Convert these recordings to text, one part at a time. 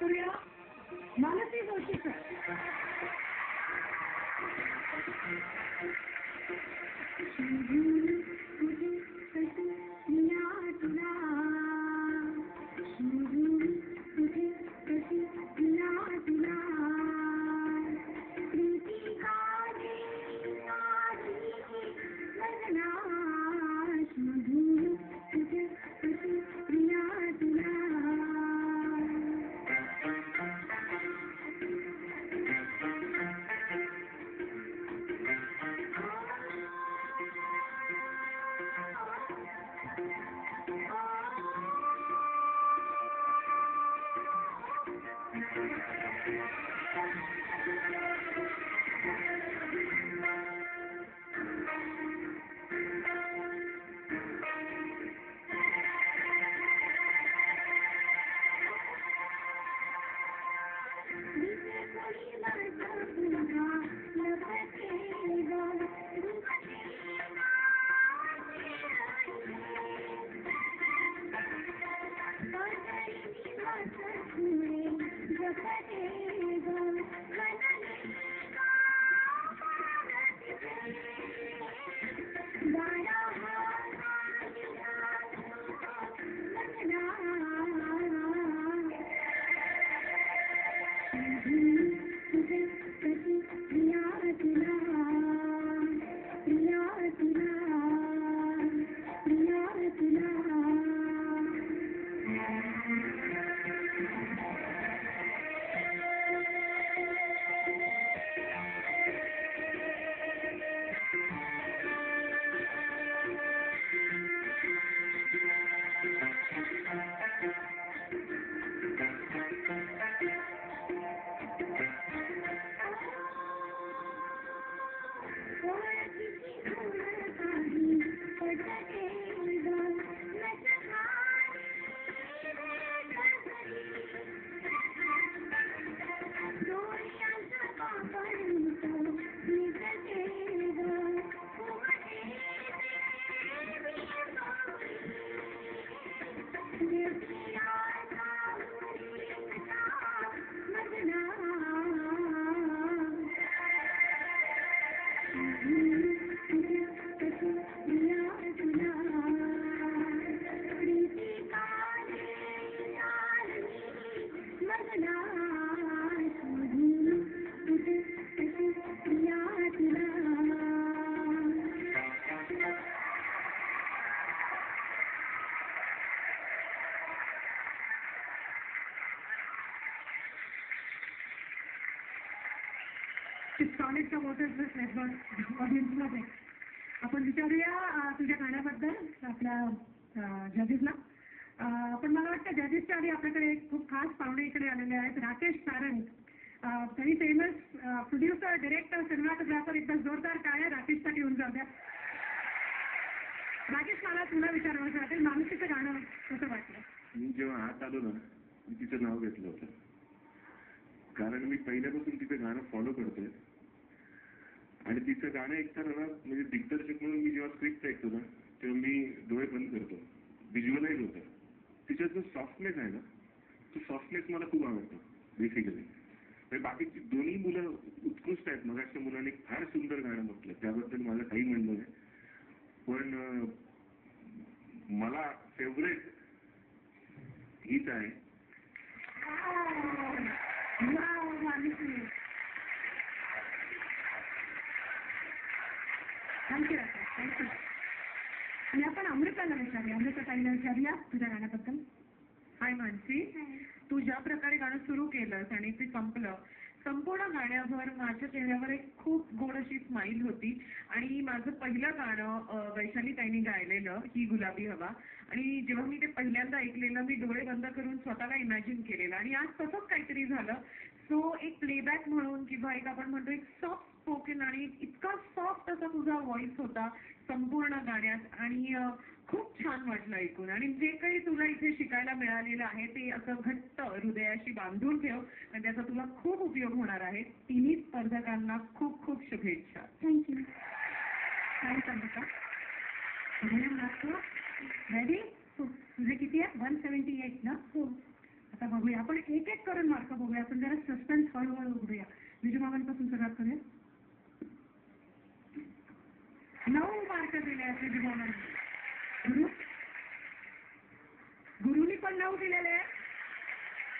करूया? Mansi Joshikar solid supporters ऑडियन्समध्ये आपण विचारूया तुझ्या गाण्याबद्दल आपल्या जजेसला पण मला वाटतं जजेसच्या आधी आपल्याकडे एक खूप खास पाहुणे इकडे आलेले आहेत. Rakesh Sarang very famous producer director cinematographer एकदम जोरदार काय राकेशसाठी होऊन जाऊ द्या राकेश मला तुला विचारावं वाटेल मानसीचं गाणं कसं वाटलं? मी जेव्हा हात आलो ना मी तिचं नाव घेतलं होतं. कारण मी पहिल्यापासून तिचं गाणं फॉलो करतोय. आणि तिचं गाणं ऐकताना ना म्हणजे दिग्दर्शक म्हणून मी जेव्हा स्क्रिप्ट ऐकतो ना तेव्हा मी डोळे बंद करतो व्हिज्युअलाइज होतं तिच्यात जो सॉफ्टनेस आहे ना तो सॉफ्टनेस मला खूप आवडतो बेसिकली म्हणजे बाकीची दोन्ही मुलं उत्कृष्ट आहेत मगाच्या मुलांनी फार सुंदर गाणं म्हटलं त्याबद्दल मला काही म्हणणं नाही पण मला फेवरेट हीच आहे आणि आपण अमृताला विचारूया. अमृता ताईला विचारूया तुझ्या गाण्याबद्दल. हाय मानसी. तू ज्या प्रकारे गाणं सुरू केलंस आणि ते संपलं संपूर्ण गाण्याभर माझ्या चेहऱ्यावर एक खूप गोड अशी स्माईल होती. आणि माझं पहिलं गाणं वैशाली ताईंनी गायलेलं ही गुलाबी हवा. आणि जेव्हा मी ते पहिल्यांदा ऐकलेलं मी डोळे बंद करून स्वतःला इमॅजिन केलेलं. आणि आज तसंच काहीतरी झालं. सो एक प्लेबॅक म्हणून किंवा एक आपण म्हणतो एक सॉफ्ट स्पोकन आणि इतका सॉफ्ट असा तुझा व्हॉइस होता संपूर्ण गाण्यात आणि खूप छान वाटलं ऐकून. आणि जे काही तुला इथे शिकायला मिळालेलं आहे ते असं घट्ट हृदयाशी बांधून ठेव आणि त्याचा तुला खूप उपयोग होणार आहे. तिन्ही स्पर्धकांना खूप खूप शुभेच्छा. थँक्यू अमृता रेडी तुझे किती आहे वन सेवन्टी एट ना? हो. आता बघूया. आपण एक एक करून गुरुनी पण नऊ दिलेले.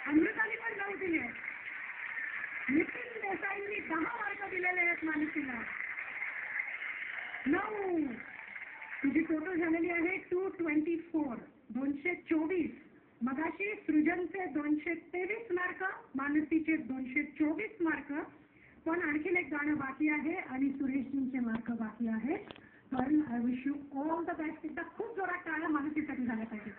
अमृतानी पण नऊ दिले. नितीन देसाईंनी दहा मार्क दिलेले आहेत मानसीला नऊ. तुझी टोटल झालेली आहे टू ट्वेंटी फोर दोनशे चोवीस. मगाशी सृजनचे दोनशे तेवीस मार्क मानसीचे दोनशे चोवीस मार्क. पण आणखीन एक गाणं बाकी आहे आणि सुरेशजींचे मार्क बाकी आहेत. पण I wish you all the best एकदा खूप जोरात टाळ्या मानसीसाठी झाल्या पाहिजे